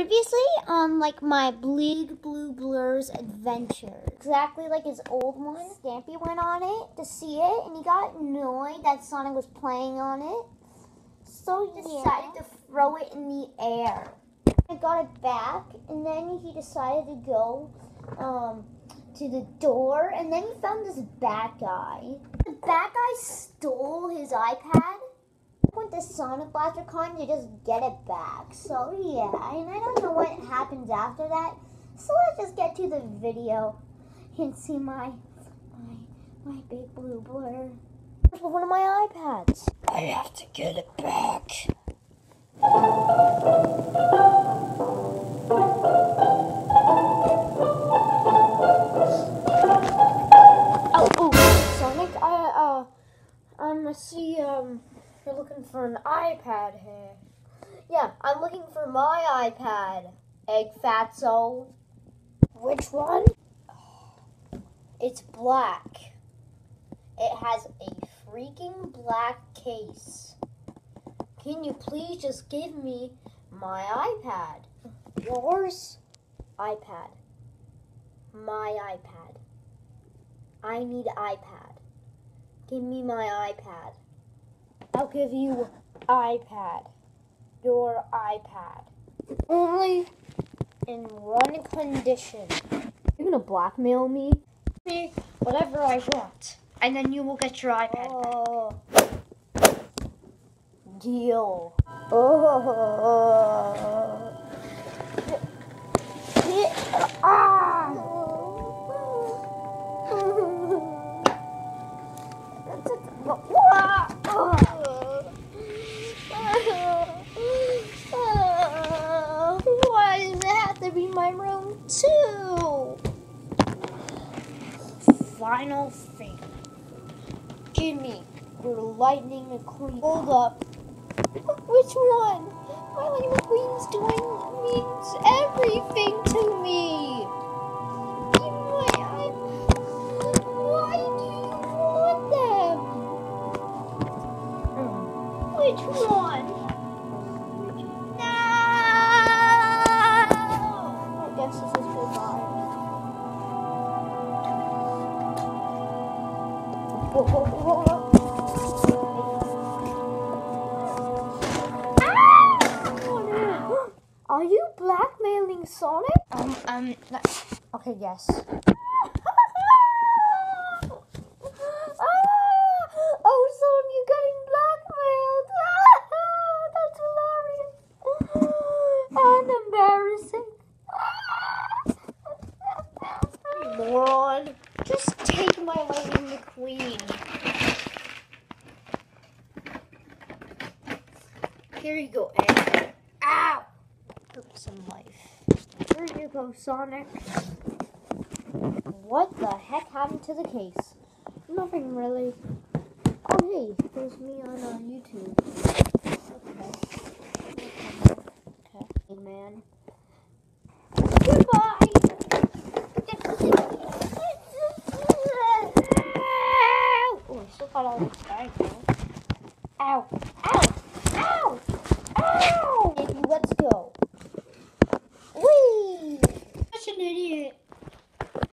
previously on like my Bleak Blue Blurs adventure. Exactly like his old one. Stampy went on it to see it and he got annoyed that Sonic was playing on it. So he decided to throw it in the air. I got it back and then he decided to go um, to the door and then he found this bad guy. The bad guy stole his iPad went to Sonic Blaster Con to just get it back. So yeah, and I don't know what happens after that. So let's just get to the video and see my my my big blue blur. One of my iPads. I have to get it back. You're looking for an iPad here. Yeah, I'm looking for my iPad. Egg fatso. Which one? It's black. It has a freaking black case. Can you please just give me my iPad? Yours? iPad. My iPad. I need iPad. Give me my iPad. I'll give you iPad. Your iPad. Only in one condition. You're gonna blackmail me? Me, whatever I want. And then you will get your iPad. Oh. Deal. Oh. Room too? Final thing. Jimmy, your lightning McQueen. Hold up. Which one? My lightning McQueen's doing means everything to me. Give me. Why do you want them? Which one? Are you blackmailing Sonic? Um, um, okay, yes. Son, you're getting blackmailed. That's hilarious. And embarrassing. Moron. Just take my Lightning McQueen. Here you go, Ed. Ow! Took some life. Here you go, Sonic. What the heck happened to the case? Nothing really. Oh hey, there's me on uh, YouTube. Okay. Okay. Man. Goodbye! Oh, I still got all this bag though. Ow.